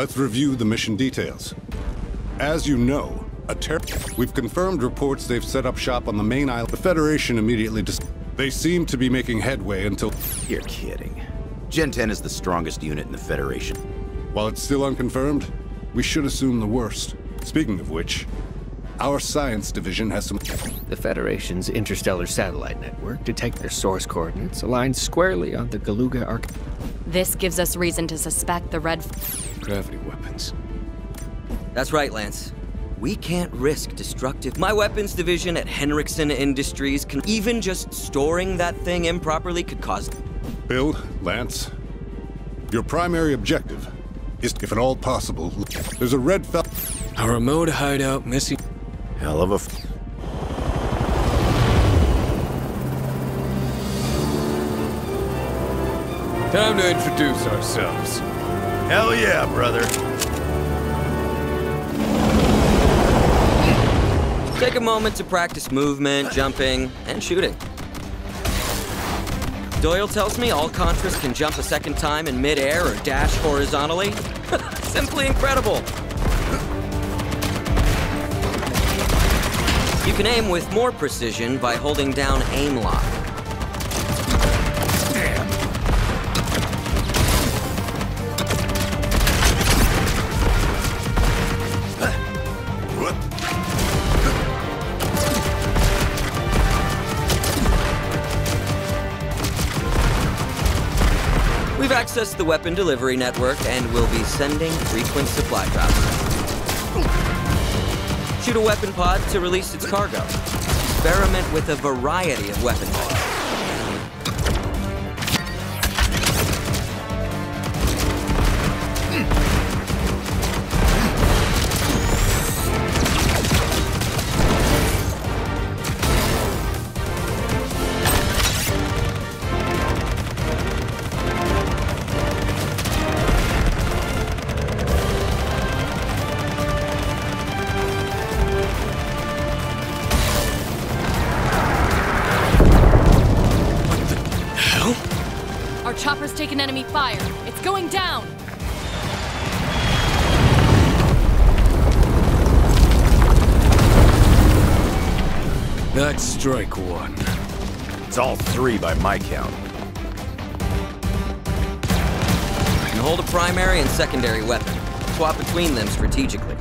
Let's review the mission details. As you know, a ter- We've confirmed reports they've set up shop on the main island. The Federation immediately dis- They seem to be making headway until... You're kidding. Gen 10 is the strongest unit in the Federation. While it's still unconfirmed, we should assume the worst. Speaking of which, our science division has some... The Federation's interstellar satellite network detect their source coordinates aligned squarely on the Galuga arc. This gives us reason to suspect the Red... Gravity weapons. That's right, Lance. We can't risk destructive. My weapons division at Henriksen Industries can even just storing that thing improperly could cause. Bill, Lance, your primary objective is, if at all possible, there's a red fel- A remote hideout missing. Hell of a. Time to introduce ourselves. Hell yeah, brother. Take a moment to practice movement, jumping, and shooting. Doyle tells me all Contras can jump a second time in midair or dash horizontally. Simply incredible. You can aim with more precision by holding down aim lock. We've accessed the weapon delivery network and will be sending frequent supply drops. Shoot a weapon pod to release its cargo. Experiment with a variety of weapon types. Our chopper's taken enemy fire. It's going down. That's strike one. It's all three by my count. You can hold a primary and secondary weapon. Swap between them strategically.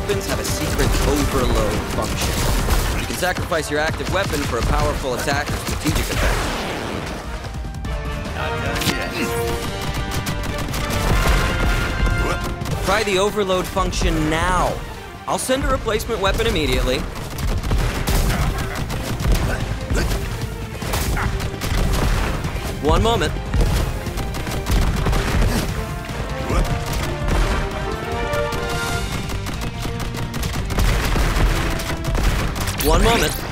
Weapons have a secret overload function. You can sacrifice your active weapon for a powerful attack or strategic effect. Try the overload function now. I'll send a replacement weapon immediately. One moment. One moment.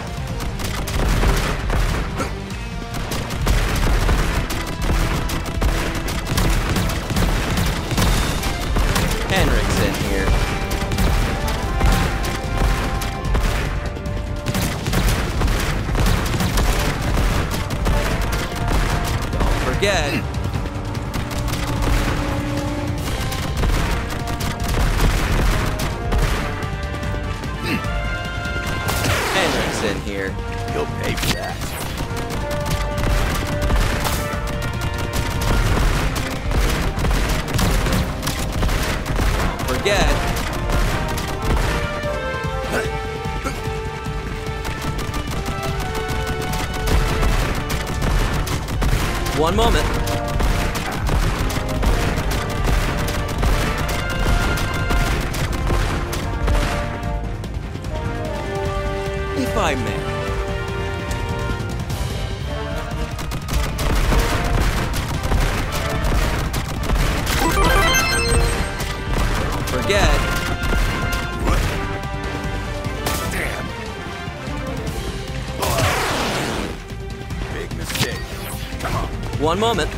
Forget. One moment. One moment.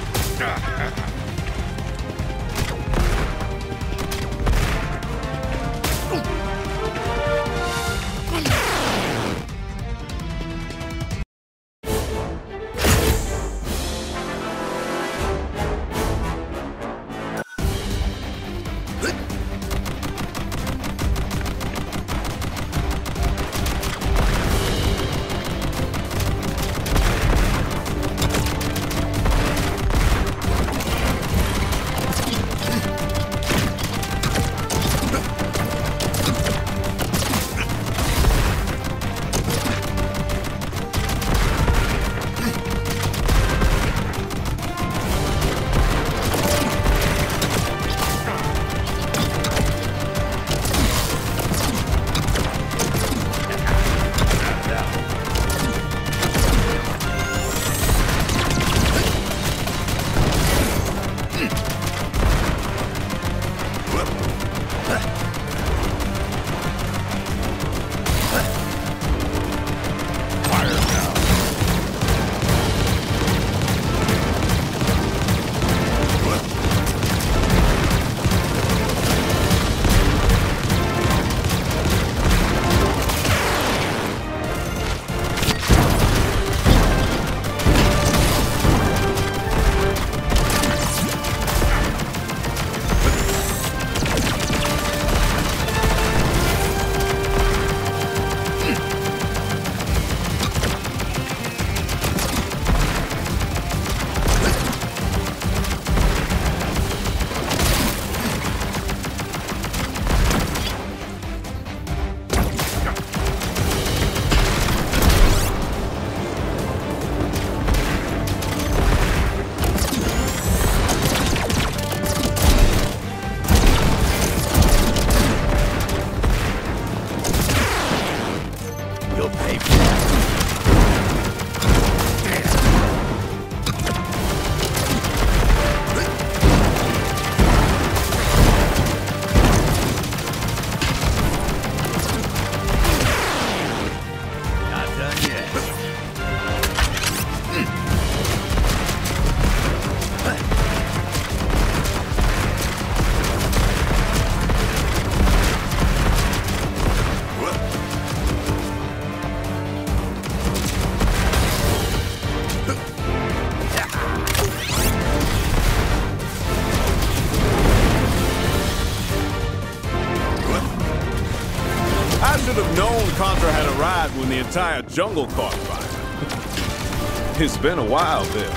Entire jungle caught fire. it's been a while, Bill.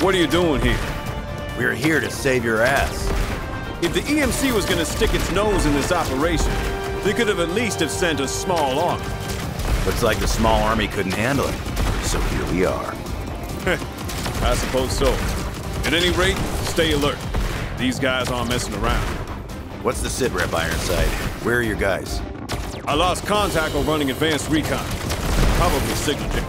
What are you doing here? We're here to save your ass. If the EMC was gonna stick its nose in this operation, they could have at least have sent a small army. Looks like the small army couldn't handle it. So here we are. I suppose so. At any rate, stay alert. These guys aren't messing around. What's the sit rep, Ironside? Where are your guys? I lost contact while running advanced recon. Probably signal jam.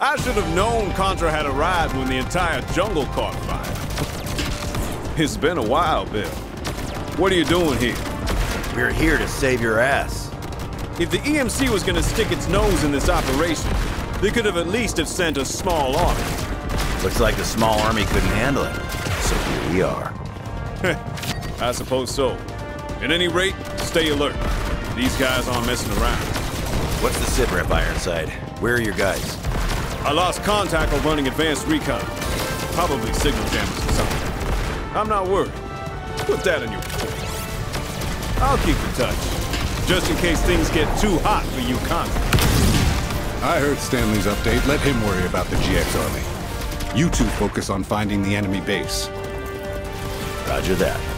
I should have known Contra had arrived when the entire jungle caught fire. It's been a while, Bill. What are you doing here? We're here to save your ass. If the EMC was gonna stick its nose in this operation, they could have at least have sent a small army. Looks like the small army couldn't handle it. So here we are. I suppose so. At any rate, stay alert. These guys aren't messing around. What's the sit rep, Ironside? Where are your guys? I lost contact while running advanced recon. Probably signal jammers or something. I'm not worried. Put that in your report. I'll keep in touch. Just in case things get too hot for you convicts. I heard Stanley's update. Let him worry about the GX army. You two focus on finding the enemy base. Roger that.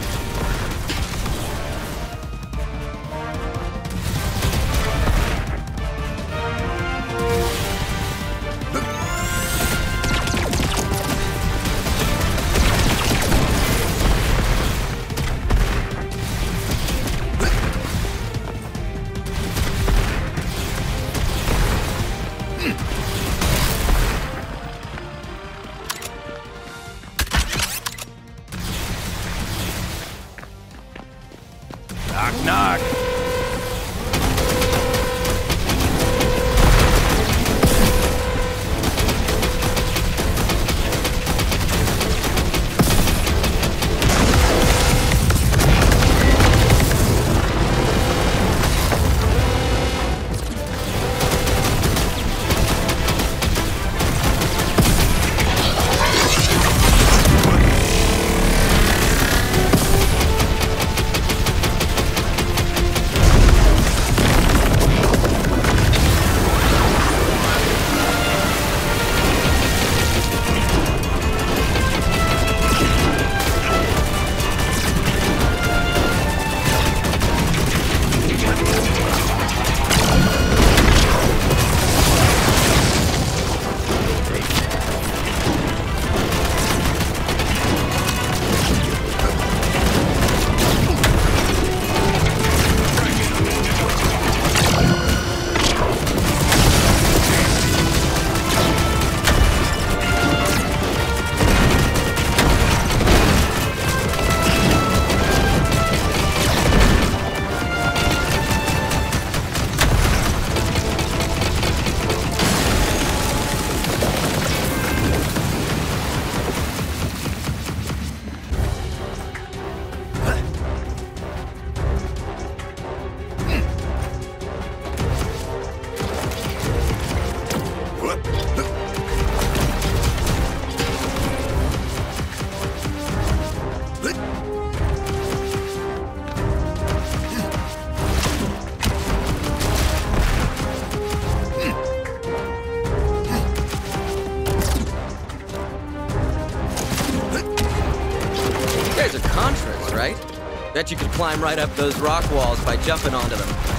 Climb right up those rock walls by jumping onto them.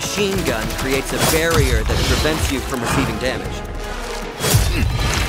Machine gun creates a barrier that prevents you from receiving damage.